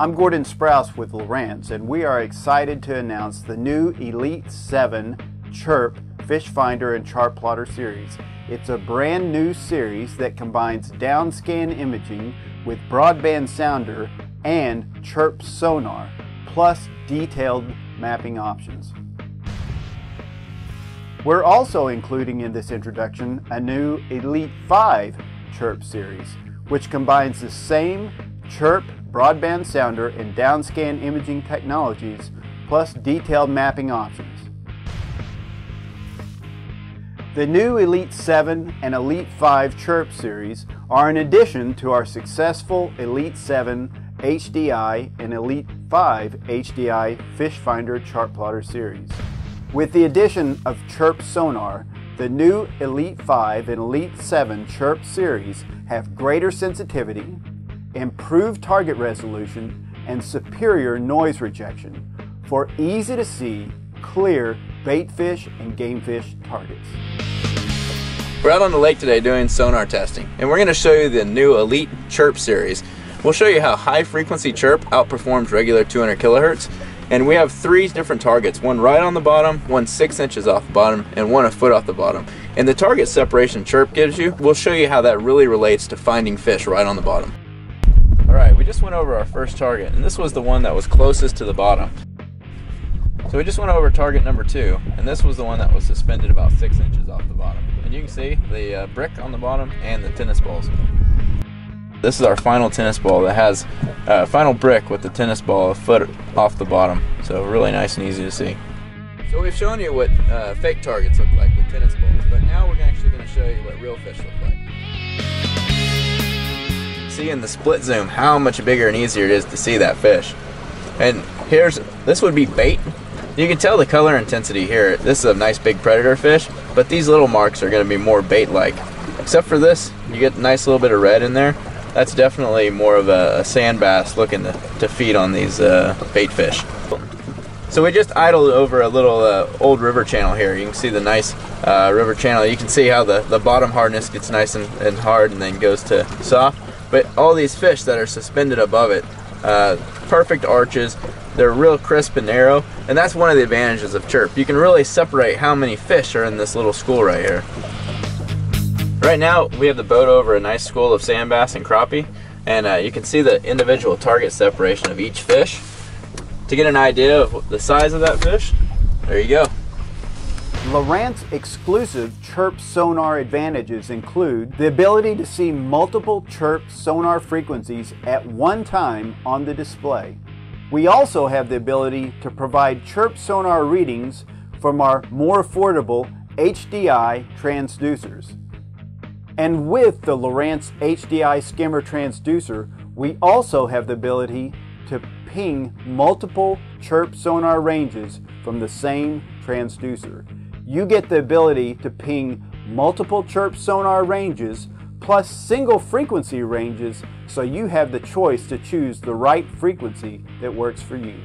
I'm Gordon Sprouse with Lowrance, and we are excited to announce the new Elite 7 Chirp Fish Finder and Chart Plotter series. It's a brand new series that combines downscan imaging with broadband sounder and chirp sonar, plus detailed mapping options. We're also including in this introduction a new Elite 5 Chirp series, which combines the same chirp broadband sounder and downscan imaging technologies, plus detailed mapping options. The new Elite 7 and Elite 5 Chirp series are an addition to our successful Elite 7 HDI and Elite 5 HDI Fish Finder Chart Plotter series. With the addition of Chirp Sonar, the new Elite 5 and Elite 7 Chirp series have greater sensitivity, improved target resolution, and superior noise rejection for easy to see, clear bait fish and game fish targets. We're out on the lake today doing sonar testing, and we're going to show you the new Elite Chirp series. We'll show you how high frequency chirp outperforms regular 200 kilohertz, and we have three different targets, one right on the bottom, one six inches off the bottom, and one a foot off the bottom. And the target separation chirp gives you, we'll show you how that really relates to finding fish right on the bottom. Alright, we just went over our first target, and this was the one that was closest to the bottom. So we just went over target number two, and this was the one that was suspended about six inches off the bottom. And you can see the uh, brick on the bottom and the tennis balls. This is our final tennis ball that has a uh, final brick with the tennis ball a foot off the bottom. So really nice and easy to see. So we've shown you what uh, fake targets look like with tennis balls, but now we're actually going to show you what real fish look like. See in the split zoom how much bigger and easier it is to see that fish. And here's, this would be bait you can tell the color intensity here. This is a nice big predator fish, but these little marks are going to be more bait-like. Except for this, you get a nice little bit of red in there. That's definitely more of a, a sand bass looking to, to feed on these uh, bait fish. So we just idled over a little uh, old river channel here. You can see the nice uh, river channel. You can see how the, the bottom hardness gets nice and, and hard and then goes to soft. But all these fish that are suspended above it, uh, perfect arches, they're real crisp and narrow, and that's one of the advantages of chirp. You can really separate how many fish are in this little school right here. Right now, we have the boat over a nice school of sand bass and crappie, and uh, you can see the individual target separation of each fish. To get an idea of the size of that fish, there you go. Lowrance exclusive chirp sonar advantages include the ability to see multiple chirp sonar frequencies at one time on the display, we also have the ability to provide chirp sonar readings from our more affordable HDI transducers. And with the Lowrance HDI skimmer transducer, we also have the ability to ping multiple chirp sonar ranges from the same transducer. You get the ability to ping multiple chirp sonar ranges plus single frequency ranges so you have the choice to choose the right frequency that works for you.